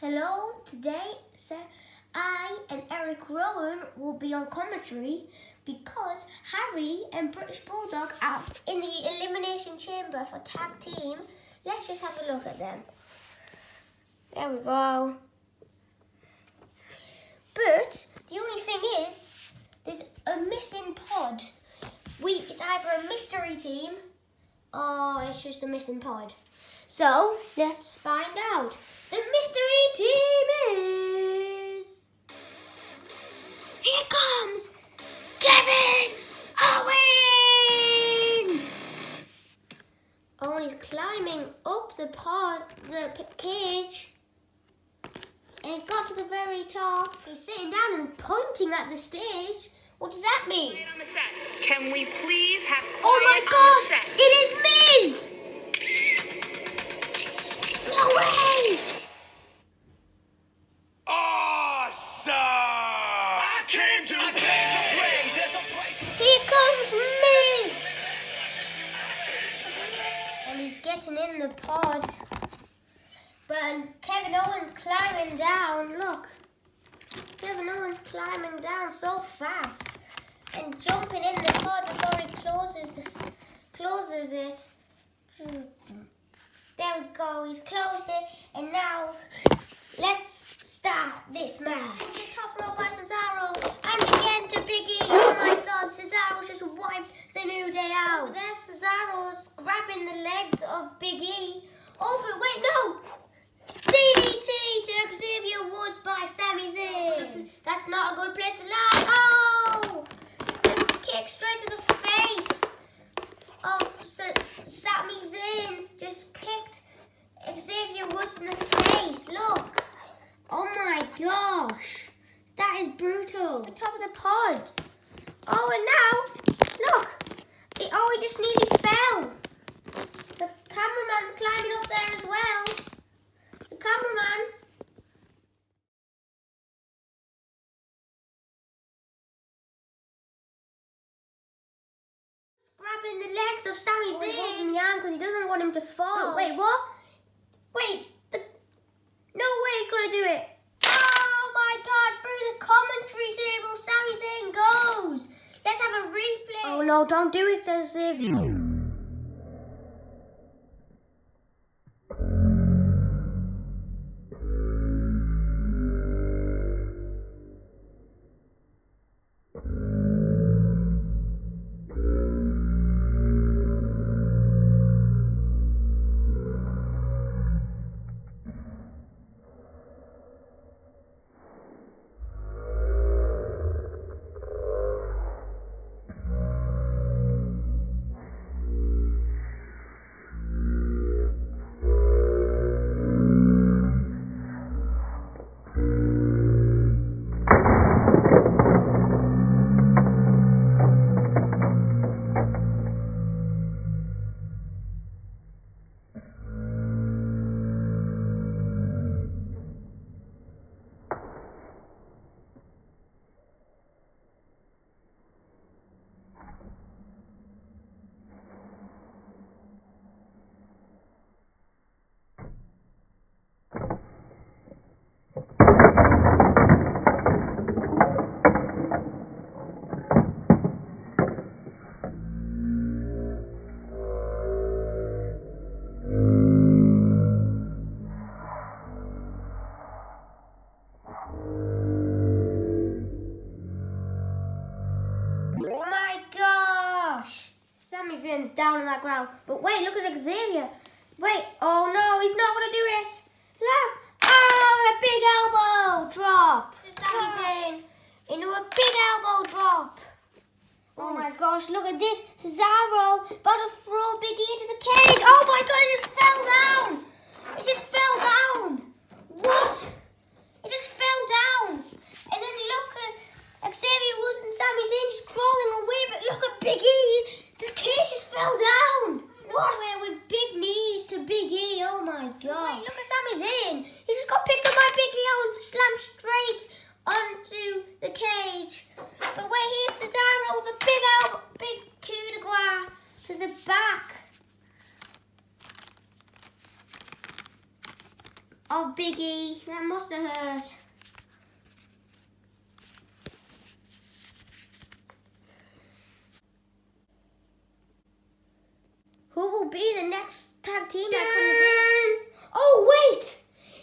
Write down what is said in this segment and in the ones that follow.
Hello, today I and Eric Rowan will be on commentary because Harry and British Bulldog are in the Elimination Chamber for tag team. Let's just have a look at them. There we go. But the only thing is, there's a missing pod. We It's either a mystery team or it's just a missing pod. So let's find out. The mystery team is. Here comes Kevin Owens! Oh, he's climbing up the pod, the cage. And he's got to the very top. He's sitting down and pointing at the stage. What does that mean? Can we please have Oh my gosh! It is Miz! No way! In the pod. But Kevin Owens climbing down, look. Kevin Owens climbing down so fast. And jumping in the pod before he closes, the, closes it. There we go, he's closed it. And now, let's start this match. Top rope by Cesaro. And again to Big E. Oh my god, Cesaro just wiped the New Day out. There's Cesaro's grabbing the legs of Big E. Oh, but wait, no! DDT to Xavier Woods by Sami Zayn. That's not a good place to land. Oh! Kick straight to the face of Sami Zayn. Just kicked Xavier Woods in the face. Look. Oh my gosh. That is brutal. The top of the pod. Oh, and now, look. It, oh, he just nearly fell. The cameraman's climbing up there as well. The cameraman. Grabbing the legs of Sami Zayn. holding the arm because he doesn't want him to fall. Oh, wait, what? Wait. No way he's gonna do it. Oh my god, through the commentary table, Sami Zayn goes. Let's have a replay. Oh no, don't do it, Xavier. Down on that ground. But wait, look at Xavier. Wait, oh no, he's not gonna do it. Look! Oh, a big elbow drop. Zayn into a big elbow drop. Oh my gosh, look at this. Cesaro about to throw Big E into the cage. Oh my god, it just fell down. It just fell down. What? It just fell down. And then look at Xavier Woods and Sami Zayn just crawling away. But look at Big E. The cage just fell down. What? With big knees to Big E. Oh my god. Wait, look at Sami Zayn. He just got picked up by Big E and slammed straight onto the cage. But wait, here's Cesaro with a big elbow, big coup de grace to the back of Biggie. That must have hurt. Who will be the next tag team that comes in? Oh wait!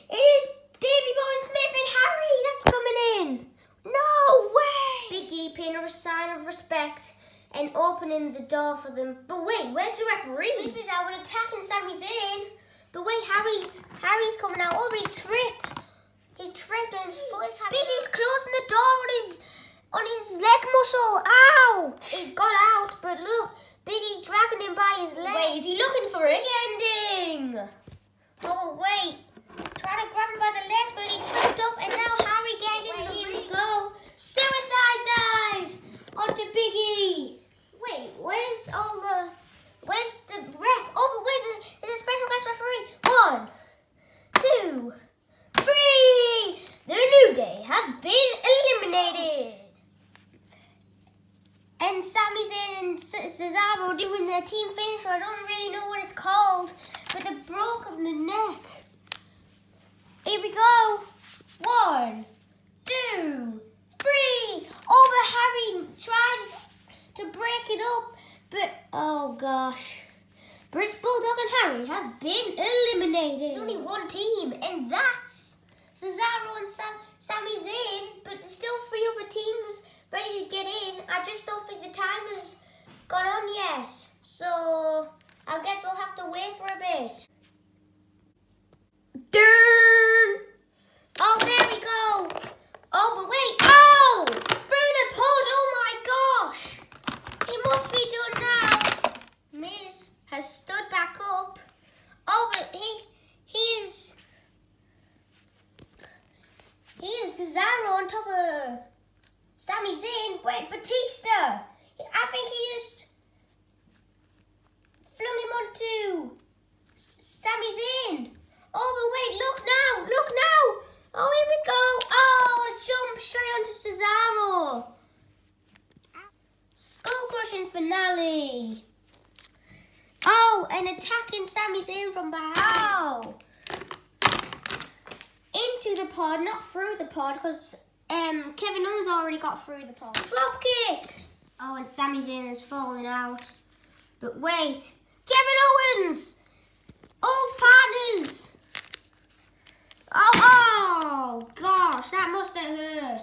It is Davy Boy Smith and Harry that's coming in. No way! Biggie paying a sign of respect and opening the door for them. But wait, where's the referee? Smith is out and attacking Sami Zayn. But wait, Harry, Harry's coming out. Oh, he tripped. He tripped and his foot is Big E's closing the door on his on his leg muscle. Ow! It got out, but look, Biggie dragging him by his leg. Wait, is he looking for it? Ending. Oh wait, trying to grab him by the legs, but he tripped up, and now Harry getting in. Here we go. Suicide dive onto Biggie. Wait, where's all the? Where's the ref? Oh, but wait, there's, there's a special guest referee. One, two, three. The New Day has been eliminated. And Sami Zayn and Cesaro doing their team finisher. I don't really know what it's called, but the broke of the neck. Here we go. One, two, three. Oh, but Harry tried to break it up, but oh gosh. British Bulldog and Harry has been eliminated. There's only one team, and that's Cesaro and Sam, Sami Zayn. But there's still three other teams ready to get in. I just don't think the timer's gone on yet. So I guess they'll have to wait for a bit. Durn! Oh, there we go. Oh, but wait. Oh! Through the pod. Oh my gosh. It must be done now. Miz has stood back up. Oh, but he he is he is Cesaro on top of Sami Zayn. Wait, Batista. I think he just flung him onto S- Sami Zayn. Oh, but wait, look now, look now. Oh, here we go. Oh, a jump straight onto Cesaro. Skull crushing finale. Oh, and attacking Sami Zayn from behind. Into the pod, not through the pod, because um, Kevin Owens already got through the pod. Drop kick. Oh, and Sami Zayn is falling out. But wait, Kevin Owens, old partners. Oh, oh, gosh, that must have hurt.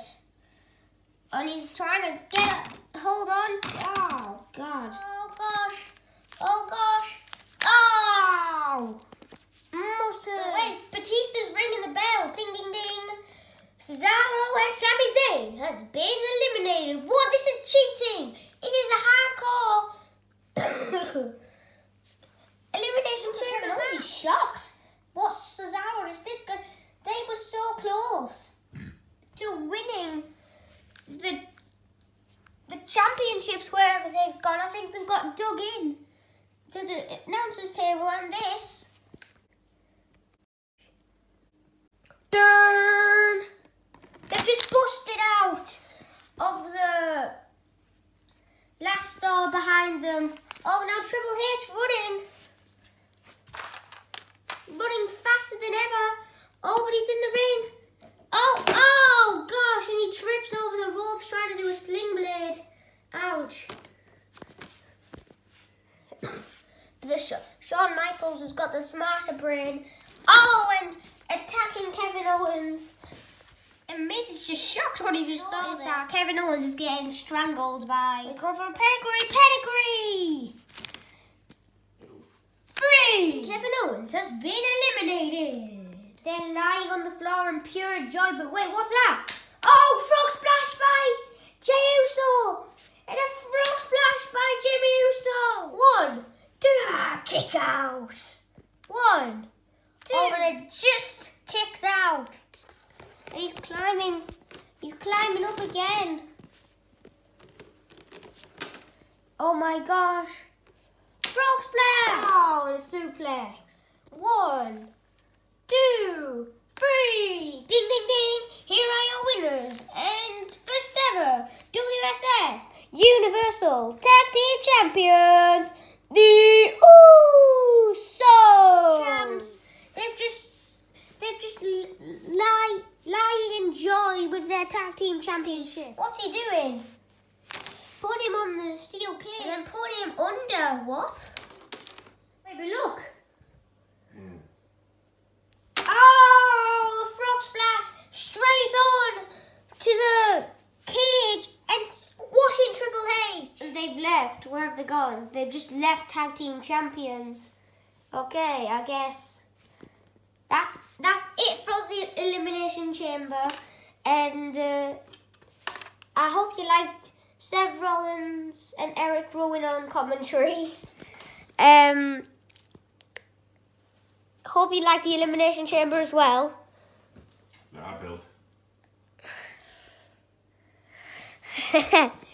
And he's trying to get a hold on. Oh, God. Oh, gosh. Oh, gosh. Oh! Have. Wait, Batista's ringing the bell. Ding, ding, ding. Cesaro and Sami Zayn has been eliminated. What? This is cheating. It is a hardcore elimination chamber. I was shocked. What Cesaro just did. They were so close to winning the the championships wherever they've gone. I think they've got dug in to the announcers table and this. Darn! They've just busted out of the behind them. Oh, now Triple H running. Running faster than ever. Oh, but he's in the ring. Oh, oh, gosh, and he trips over the ropes trying to do a sling blade. Ouch. the Sh- Shawn Michaels has got the smarter brain. Oh, and attacking Kevin Owens. And Miz is just shocked what he just saw there. Kevin Owens is getting strangled by. For a pedigree, pedigree! Three! Kevin Owens has been eliminated. They're lying on the floor in pure joy, but wait, what's that? Oh, frog splash by Jey Uso! And a frog splash by Jimmy Uso! One, two, ah, kick out! One, two. Oh, but they just kicked out. He's climbing, he's climbing up again. Oh my gosh. Frog splash! Oh, a suplex. One, two, three. Ding, ding, ding. Here are your winners. And first ever WSF Universal Tag Team Champions, the Usos. They've just, they've they've just l- lie, lying in joy with their tag team championship. What's he doing? Put him on the steel cage and then put him under. What? Wait, but look. Hmm. Oh, frog splash straight on to the cage and squashing Triple H. And they've left. Where have they gone? They've just left tag team champions. Okay, I guess that's that's it for the elimination chamber. And uh, I hope you liked Seth Rollins and Eric Rowan on commentary. Um, hope you liked the elimination chamber as well. No, I built.